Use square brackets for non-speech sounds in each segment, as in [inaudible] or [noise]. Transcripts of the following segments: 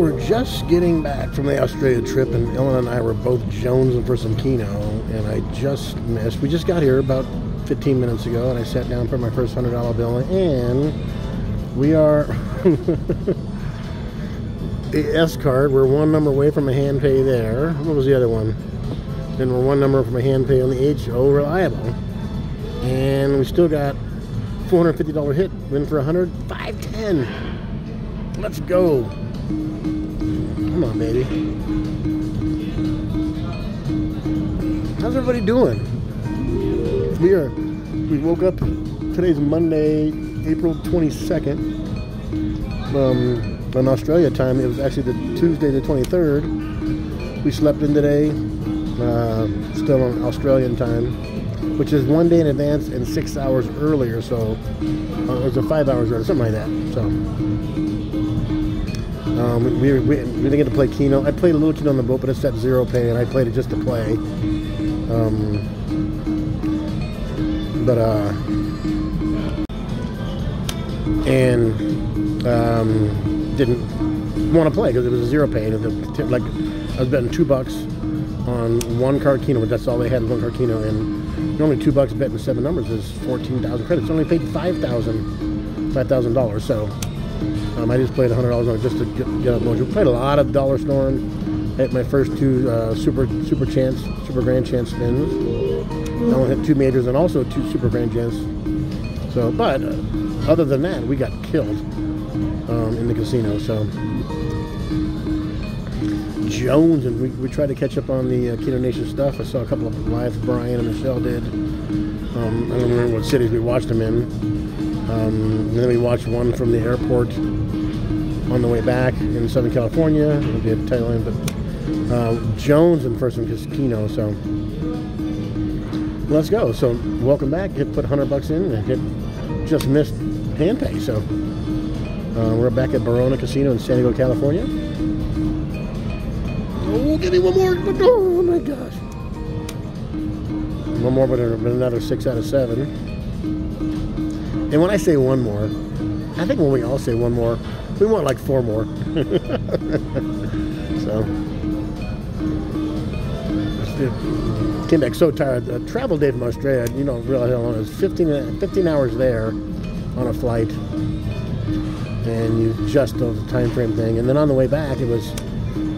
we're just getting back from the Australia trip, and Ellen and I were both jonesing for some Keno, and I just missed. We just got here about 15 minutes ago, and I sat down for my first hundred dollar bill, and we are [laughs] the S card. We're one number away from a hand pay there. What was the other one? Then we're one number from a hand pay on the HO reliable, and we still got $450 hit. Win for 100, 510. Let's go. Come on, baby. How's everybody doing? We are. We woke up. Today's Monday, April 22nd. Um, on Australia time, it was actually the Tuesday, the 23rd. We slept in today, uh, still on Australian time, which is one day in advance and six hours earlier. So uh, it was a five hours earlier, something like that. So. Um, we, we, we didn't get to play Keno. I played a little Keno on the boat, but it's at zero pay, and I played it just to play. Um, but uh, and um, didn't want to play because it was a zero pay. And like I was betting two bucks on one card Keno, but that's all they had was one card Keno, and normally two bucks betting seven numbers is fourteen thousand credits. Only paid five thousand, five thousand dollars. So um, I just played hundred dollars on it just to get, get up mojo. Played a lot of dollar storm. Hit my first two uh, super super chance, super grand chance spins. I only hit two majors and also two super grand chance. So, but uh, other than that, we got killed um, in the casino. So Jones and we, we tried to catch up on the uh, Keno Nation stuff. I saw a couple of lives Brian and Michelle did. Um, I don't remember what cities we watched them in. Um, and then we watched one from the airport on the way back in Southern California. We did Thailand, but uh, Jones and first one is Keno. So let's go. So welcome back. Hit put 100 bucks in and hit just missed hand pay. So uh, we're back at Barona Casino in San Diego, California. Oh, give me one more. Oh my gosh. One more, but another six out of seven. And when I say one more, I think when we all say one more, we want like four more. [laughs] so came back so tired. The travel day from Australia, you don't realize how long it was. 15, 15 hours there on a flight, and you just the time frame thing. And then on the way back, it was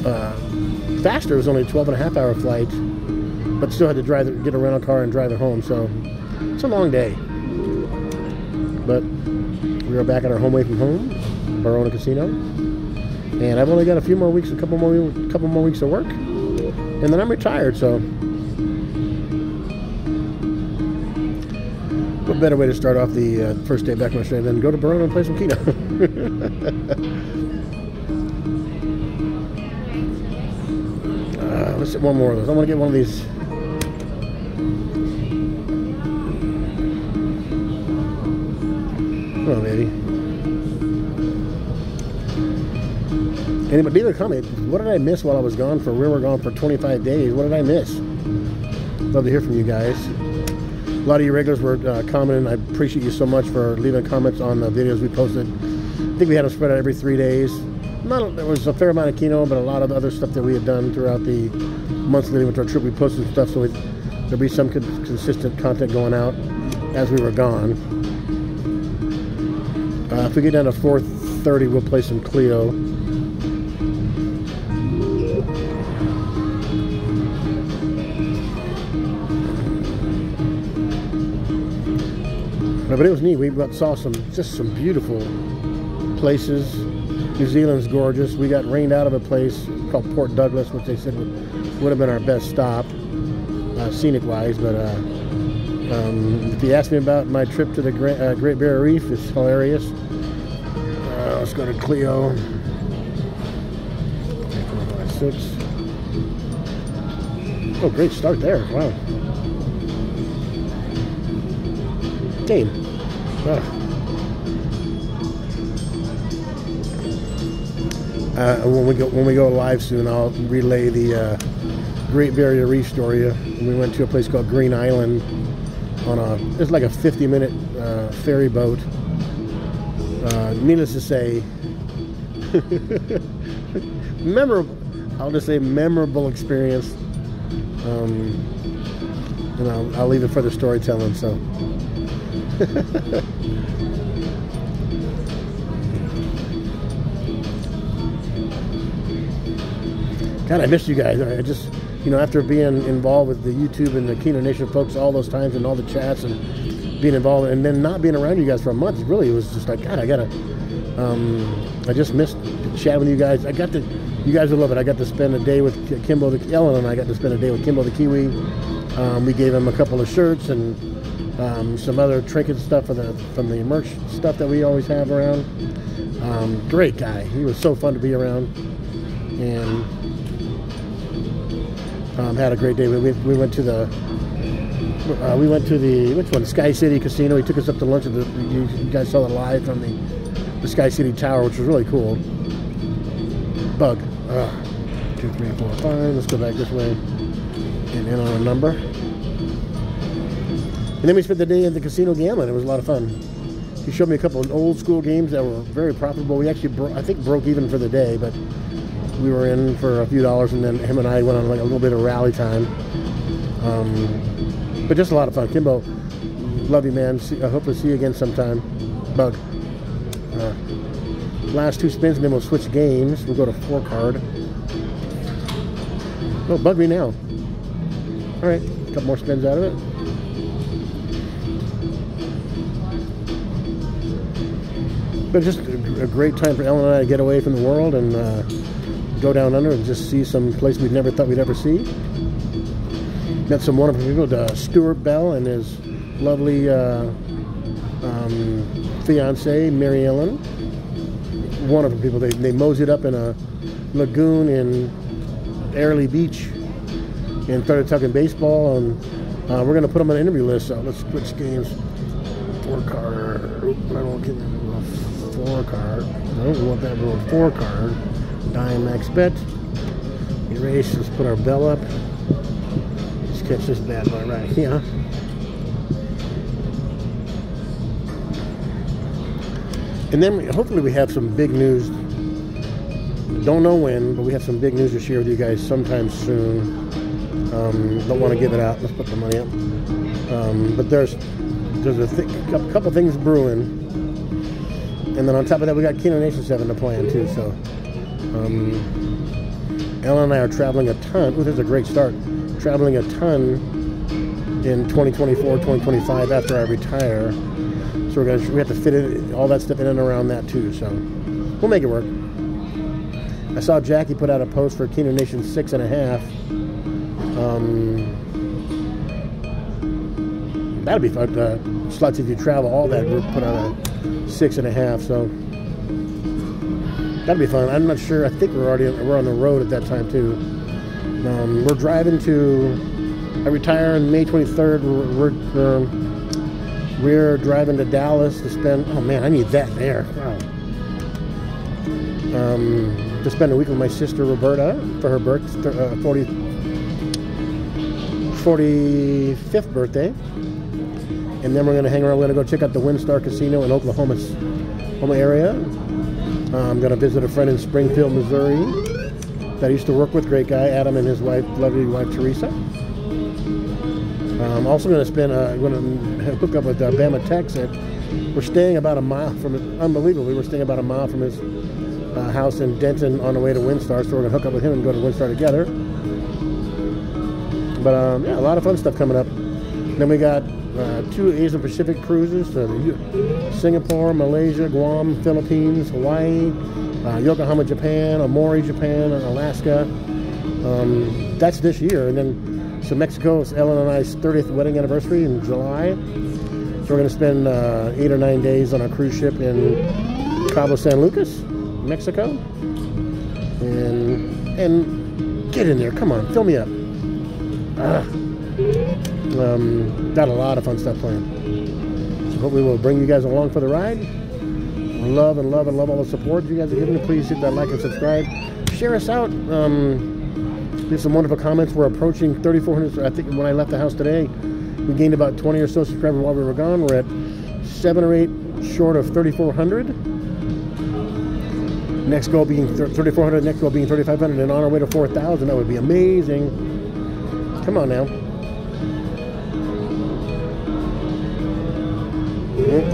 uh, faster. It was only a 12 and a half hour flight, but still had to drive, get a rental car and drive it home. So it's a long day. But we are back at our home away from home, Barona Casino. And I've only got a few more weeks, a couple more, couple more weeks of work, and then I'm retired. So, what better way to start off the uh, first day back in Australia than go to Barona and play some Keno? [laughs] uh, let's get one more of those. I want to get one of these. On, baby. Anybody, leave a comment. What did I miss while I was gone for? We were gone for 25 days. What did I miss? Love to hear from you guys. A lot of you regulars were uh, commenting. I appreciate you so much for leaving comments on the videos we posted. I think we had them spread out every three days. Not, there was a fair amount of Keno, but a lot of other stuff that we had done throughout the months leading up to our trip. We posted stuff so there'd be some con consistent content going out as we were gone. Uh, if we get down to 4.30, we'll play some Cleo. But it was neat. We saw some, just some beautiful places. New Zealand's gorgeous. We got rained out of a place called Port Douglas, which they said would, would have been our best stop, uh, scenic-wise. But uh, um, if you ask me about my trip to the Great, uh, Great Barrier Reef, it's hilarious. Uh, let's go to Cleo. Six. Oh, great start there. Wow. Game. Uh, when we go when we go live soon, I'll relay the uh, Great Barrier Reef story. We went to a place called Green Island on a it's like a 50 minute uh, ferry boat. Uh, needless to say, [laughs] memorable. I'll just say memorable experience. Um, and I'll, I'll leave it for the storytelling. So. [laughs] God, I miss you guys. I just, you know, after being involved with the YouTube and the Keno Nation folks all those times and all the chats and being involved and then not being around you guys for a month, really, it was just like, God, I gotta. Um, I just missed chatting with you guys. I got to, you guys would love it. I got to spend a day with Kimbo the Ellen and I got to spend a day with Kimbo the Kiwi. Um, we gave him a couple of shirts and um, some other trinket stuff from the from the merch stuff that we always have around. Um, great guy. He was so fun to be around, and um, had a great day. We, we went to the uh, we went to the which one? Sky City Casino. He took us up to lunch. At the, you, guys saw it live from the, the Sky City Tower, which was really cool. Bug. Uh, two, three, four, five. Let's go back this way and in on a number. And then we spent the day at the casino gambling. It was a lot of fun. He showed me a couple of old school games that were very profitable. We actually, I think, broke even for the day, but we were in for a few dollars, and then him and I went on like a little bit of rally time. Um, but just a lot of fun. Kimbo, love you, man. See, I hope to see you again sometime. Bug. Uh, last two spins, and then we'll switch games. We'll go to four card. Oh, bug me now. All right, a couple more spins out of it. But just a, great time for Ellen and I to get away from the world and uh, go down under and just see some place we'd never thought we'd ever see. Met some wonderful people, uh, Stuart Bell and his lovely uh, um, fiance, Mary Ellen. Wonderful people. They, they moseyed up in a lagoon in Airlie Beach and started talking baseball. And uh, we're going to put them on an interview list. So let's switch games. Four card. I don't get four card. I don't want that four card. Dime bet. Erase. Let's put our bell up. Catch this bad boy right here. And then hopefully we have some big news. Don't know when, but we have some big news to share with you guys sometime soon. Um, don't want to give it out. Let's put the money up. Um, but there's there's a, th- a couple things brewing, and then on top of that, we got Keno Nation Seven to plan too. So, um, Ellen and I are traveling a ton. Ooh, there's a great start. Traveling a ton in 2024, 2025 after I retire. So we're gonna we have to fit it, all that stuff in and around that too. So we'll make it work. I saw Jackie put out a post for Keno Nation six and a half. Um, that'd be fun. Uh, sluts if you travel all that group put on a six and a half. So that'd be fun. I'm not sure. I think we're already we're on the road at that time too. Um, we're driving to. I retire on May 23rd. We're, we're, um, we're driving to Dallas to spend. Oh man, I need that there. Wow. Um, to spend a week with my sister Roberta for her birth, uh, 40, 45th birthday. And then we're going to hang around. We're going to go check out the WinStar Casino in Oklahoma area. Uh, I'm going to visit a friend in Springfield, Missouri that I used to work with. Great guy, Adam, and his wife, lovely wife, Teresa. I'm also going to spend, uh, going to hook up with uh, Bama Tex. We're staying about a mile from. Unbelievably, we're staying about a mile from his uh, house in Denton on the way to WinStar. So we're going to hook up with him and go to WinStar together. But um, yeah, a lot of fun stuff coming up. Then we got uh, two Asian Pacific cruises to Singapore, Malaysia, Guam, Philippines, Hawaii, uh, Yokohama, Japan, Aomori, Japan, Alaska. Um, that's this year. And then so Mexico is Ellen and I's 30th wedding anniversary in July. So we're going to spend uh, eight or nine days on a cruise ship in Cabo San Lucas, Mexico. And and get in there. Come on, fill me up. Um, got a lot of fun stuff planned. So hopefully we'll bring you guys along for the ride. Love and love and love all the support you guys are giving. Please hit that like and subscribe. Share us out. Um, leave some wonderful comments. We're approaching 3,400. I think when I left the house today, we gained about 20 or so subscribers while we were gone. We're at seven or eight short of 3,400. Next goal being 3,400, next goal being 3,500, and on our way to 4,000. That would be amazing. Come on now.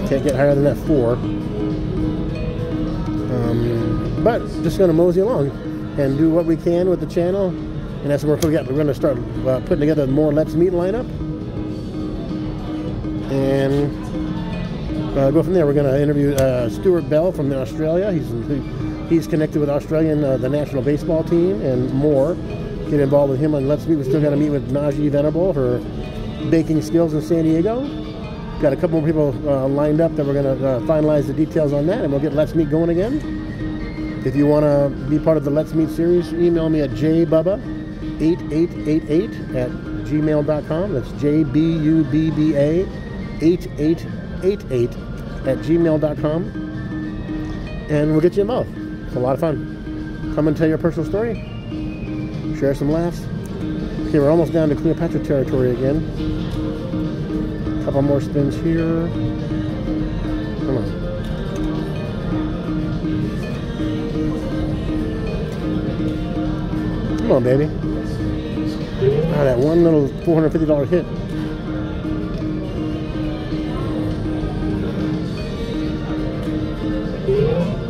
Can't get higher than that four. Um, but just going to mosey along and do what we can with the channel. And that's where we're going to We're going to start uh, putting together more Let's Meet lineup. And uh, go from there. We're going to interview uh, Stuart Bell from Australia. He's he's connected with Australian uh, the national baseball team and more. Get involved with him on Let's Meet. We're still going to meet with Najee Venable for baking skills in San Diego. Got a couple more people uh, lined up that we're going to uh, finalize the details on that, and we'll get Let's Meet going again. If you want to be part of the Let's Meet series, email me at jbubba8888 at gmail.com. That's J-B-U-B-B-A 8888 at gmail.com. And we'll get you involved. It's a lot of fun. Come and tell your personal story. Share some laughs. Okay, we're almost down to Cleopatra territory again. A Couple more spins here. Come on, baby. Ah, that one little $450 hit.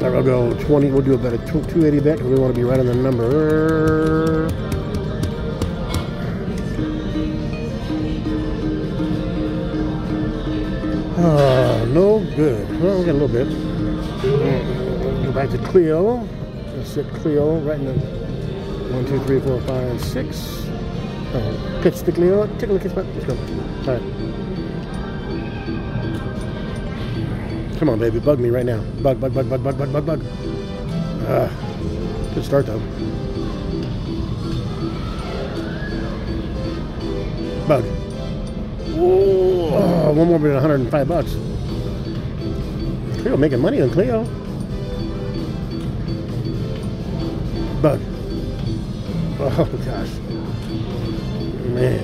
All right, we'll go 20. We'll do about a 280 bet because we want to be right on the number. Oh, no good. Well, we got a little bit. Go back to Cleo. Let's set Cleo right in the one, two, three, four, five, six. Oh, pitch the Cleo. Tickle the kiss button. Let's go. All right. Come on, baby. Bug me right now. Bug, bug, bug, bug, bug, bug, bug, bug. Uh, good start, though. Bug. Oh, one more than 105 bucks. Cleo making money on Cleo. Bug. [laughs] Oh gosh. Man.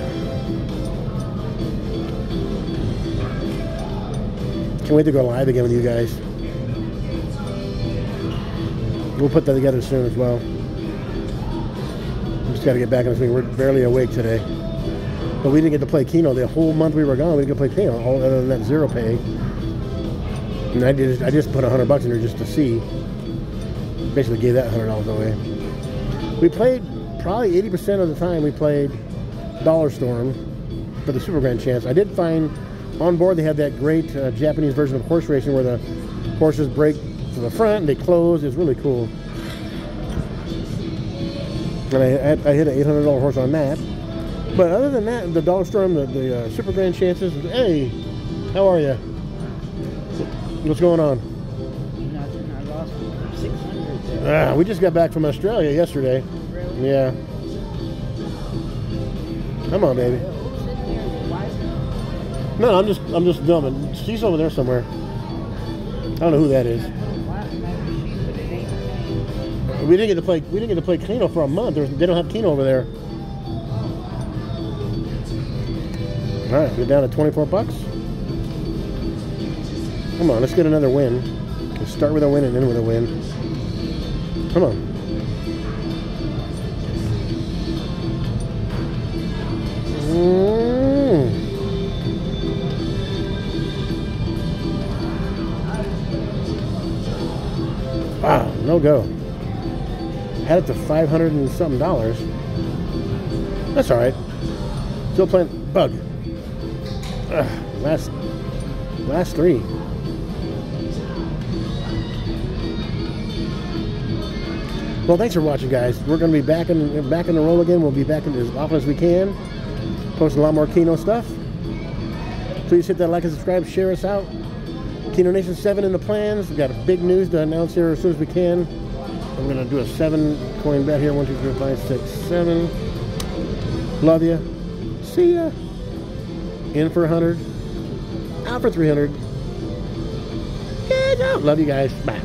Can't wait to go live again with you guys. We'll put that together soon as well. Just got to get back in this thing. We're barely awake today. But we didn't get to play Keno the whole month we were gone. We didn't get to play Keno, all other than that zero pay. And I just I just put a hundred bucks in there just to see. Basically gave that hundred dollars away. We played probably eighty percent of the time we played Dollar Storm for the Super Grand Chance. I did find on board they had that great uh, Japanese version of horse racing where the horses break to the front and they close. It's really cool. And I, I hit an $800 horse on that. But other than that, the Dollar Storm, the, the uh, Super Grand Chances, hey, how are you? What's going on? Nothing. I lost 600. Ah, we just got back from Australia yesterday. Yeah. Come on, baby. No, I'm just I'm just dumb. She's over there somewhere. I don't know who that is. We didn't get to play. We didn't get to play Keno for a month. There's, they don't have Keno over there. All right, we're down to 24 bucks. Come on, let's get another win. Let's start with a win and end with a win. Come on. Mm. Wow, no go. Had it to 500 and something dollars. That's all right. Still playing bug. Ugh, last, last three. Well, thanks for watching, guys. We're going to be back in back in the roll again. We'll be back in as often as we can. Posting a lot more Keno stuff. Please hit that like and subscribe. Share us out. Keno Nation 7 in the plans. We've got a big news to announce here as soon as we can. I'm going to do a 7 coin bet here. 1, 2, 3, 5, 6, 7. Love you. See ya. In for 100. Out for 300. Get out. Love you guys. Bye.